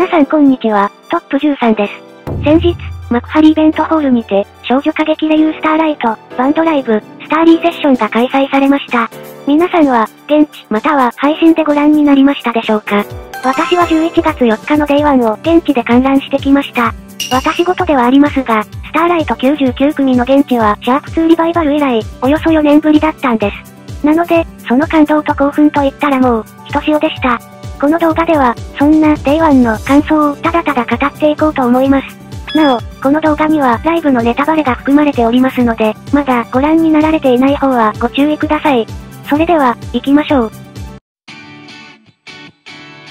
皆さんこんにちは、トップ13です。先日、幕張イベントホールにて、少女歌劇レユースターライト、バンドライブ、スターリーセッションが開催されました。皆さんは、現地、または配信でご覧になりましたでしょうか？私は11月4日の Day1 を現地で観覧してきました。私事ではありますが、スターライト99組の現地は、シャープ2リバイバル以来、およそ4年ぶりだったんです。なので、その感動と興奮といったらもう、ひとしおでした。この動画では、そんな Day1 の感想をただただ語っていこうと思います。なお、この動画にはライブのネタバレが含まれておりますので、まだご覧になられていない方はご注意ください。それでは、行きましょう。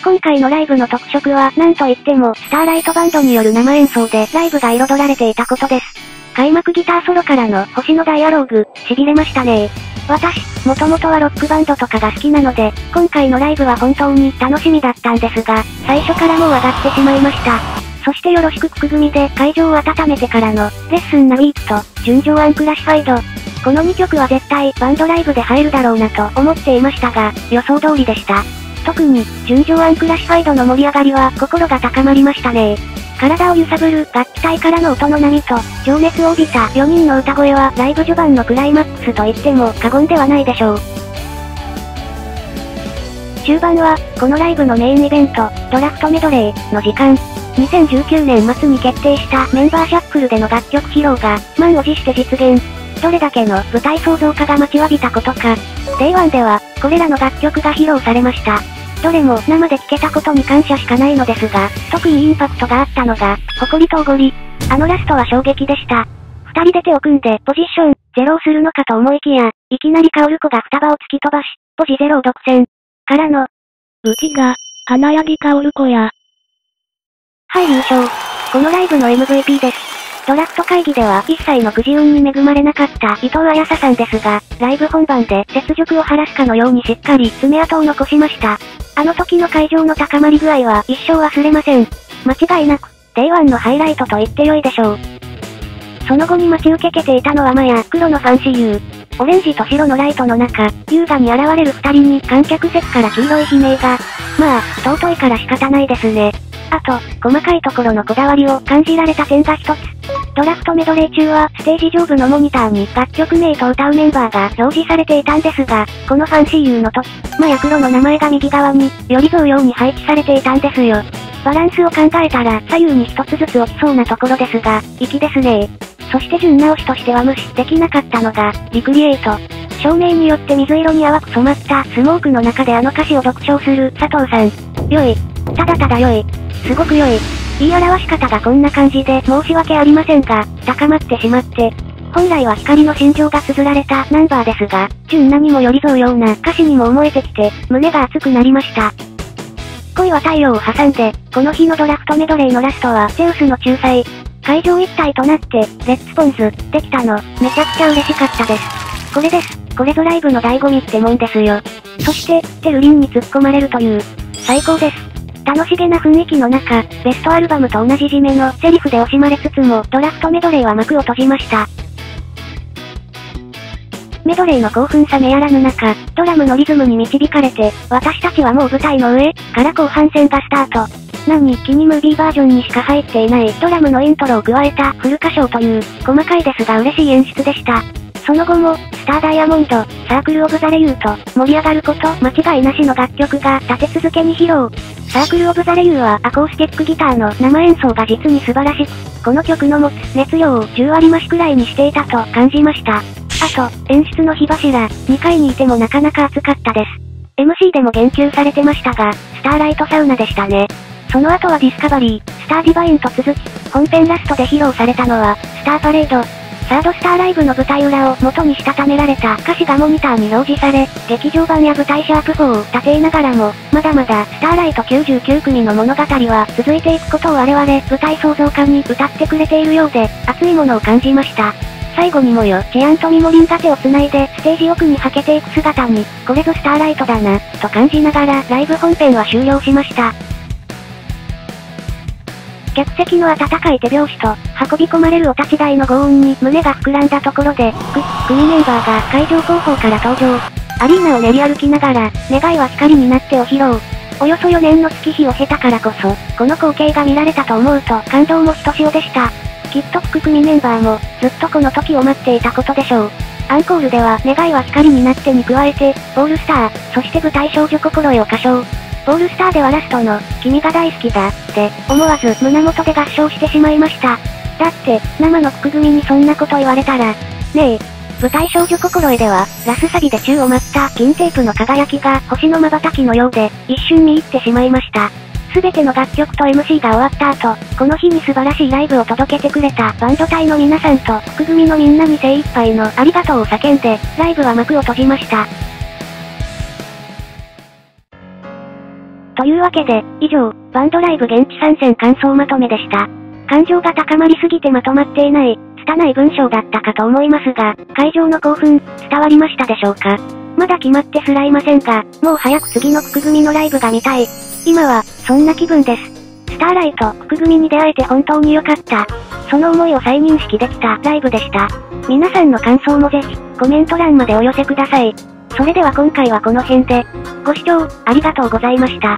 今回のライブの特色は何と言っても、スターライトバンドによる生演奏でライブが彩られていたことです。開幕ギターソロからの星のダイアローグ、痺れましたね私、もともとはロックバンドとかが好きなので、今回のライブは本当に楽しみだったんですが、最初からもう上がってしまいました。そしてよろしくく組で会場を温めてからの、レッスンなウィークと、純情アンクラシファイド。この2曲は絶対バンドライブで入るだろうなと思っていましたが、予想通りでした。特に、純情アンクラシファイドの盛り上がりは心が高まりましたね体を揺さぶる楽器体からの音の波と、情熱を帯びた4人の歌声はライブ序盤のクライマックスと言っても過言ではないでしょう。終盤は、このライブのメインイベント、ドラフトメドレーの時間。2019年末に決定したメンバーシャッフルでの楽曲披露が、満を持して実現。どれだけの舞台創造家が待ちわびたことか。Day1 では、これらの楽曲が披露されました。どれも生で聴けたことに感謝しかないのですが、特にインパクトがあったのが、誇りとおごり。あのラストは衝撃でした。二人で手を組んでポジション、ゼロをするのかと思いきや、いきなりカオルコが双葉を突き飛ばし、ポジゼロを独占。からの、うちが、花柳カオルコや。はい優勝。このライブの MVP です。ドラフト会議では一切のくじ運に恵まれなかった伊藤彩沙さんですが、ライブ本番で雪辱を晴らすかのようにしっかり爪痕を残しました。あの時の会場の高まり具合は一生忘れません。間違いなく、Day1 のハイライトと言って良いでしょう。その後に待ち受けていたのはマヤ、黒のファンシー。オレンジと白のライトの中、優雅に現れる二人に観客席から黄色い悲鳴が。まあ、尊いから仕方ないですね。あと、細かいところのこだわりを感じられた点が一つ。ドラフトメドレー中は、ステージ上部のモニターに楽曲名と歌うメンバーが表示されていたんですが、このファンシーユーの時、まや黒の名前が右側に、寄り添うように配置されていたんですよ。バランスを考えたら左右に一つずつ落ちそうなところですが、粋ですねそして順直しとしては無視できなかったのが、リクリエイト。照明によって水色に淡く染まったスモークの中であの歌詞を読唱する佐藤さん。良い。ただただ良い。すごく良い。言い表し方がこんな感じで申し訳ありませんが、高まってしまって、本来は光の心情が綴られたナンバーですが、純なにも寄り添うような歌詞にも思えてきて、胸が熱くなりました。恋は太陽を挟んで、この日のドラフトメドレーのラストはゼウスの仲裁。会場一体となって、レッツポンズ、できたの、めちゃくちゃ嬉しかったです。これです。これぞライブの醍醐味ってもんですよ。そして、テルリンに突っ込まれるという。最高です。楽しげな雰囲気の中、ベストアルバムと同じ締めのセリフで惜しまれつつも、ドラフトメドレーは幕を閉じました。メドレーの興奮冷めやらぬ中、ドラムのリズムに導かれて、私たちはもう舞台の上、から後半戦がスタート。何気にムービーバージョンにしか入っていないドラムのイントロを加えたフル歌唱という、細かいですが嬉しい演出でした。その後も、スターダイヤモンド、 Circle of the Revue と、盛り上がること間違いなしの楽曲が立て続けに披露。 Circle of the Revue はアコースティックギターの生演奏が実に素晴らしく、この曲の持つ熱量を10割増しくらいにしていたと感じました。あと、演出の火柱、2階にいてもなかなか熱かったです。MC でも言及されてましたが、スタァライトサウナでしたね。その後はディスカバリー、スターディバインと続き、本編ラストで披露されたのは、スターパレード、サードスタァライブの舞台裏を元にしたためられた歌詞がモニターに表示され、劇場版や舞台シャープ4を経てながらも、まだまだスタァライト九九組の物語は続いていくことを我々舞台創造科に歌ってくれているようで、熱いものを感じました。最後にもよちゃんとミモリンが手を繋いでステージ奥にはけていく姿に、これぞスタァライトだな、と感じながらライブ本編は終了しました。客席の温かい手拍子と、運び込まれるお立ち台の轟音に胸が膨らんだところで、く、組メンバーが会場後方から登場。アリーナを練り歩きながら、願いは光になってを披露。およそ4年の月日を経たからこそ、この光景が見られたと思うと感動もひとしおでした。きっと福組メンバーも、ずっとこの時を待っていたことでしょう。アンコールでは、願いは光になってに加えて、オールスター、そして舞台少女心得を歌唱。オールスターではラストの、君が大好きだ、で、思わず胸元で合唱してしまいました。だって、生の福組にそんなこと言われたら、ねえ、舞台少女心得では、ラスサビで宙を舞った銀テープの輝きが星の瞬きのようで、一瞬見入ってしまいました。すべての楽曲と MC が終わった後、この日に素晴らしいライブを届けてくれたバンド隊の皆さんと福組のみんなに精一杯のありがとうを叫んで、ライブは幕を閉じました。というわけで、以上、バンドライブ現地参戦感想まとめでした。感情が高まりすぎてまとまっていない、拙い文章だったかと思いますが、会場の興奮、伝わりましたでしょうか？まだ決まってすらいませんが、もう早く次の福組のライブが見たい。今は、そんな気分です。スターライト、福組に出会えて本当に良かった。その思いを再認識できたライブでした。皆さんの感想もぜひ、コメント欄までお寄せください。それでは今回はこの辺で、ご視聴、ありがとうございました。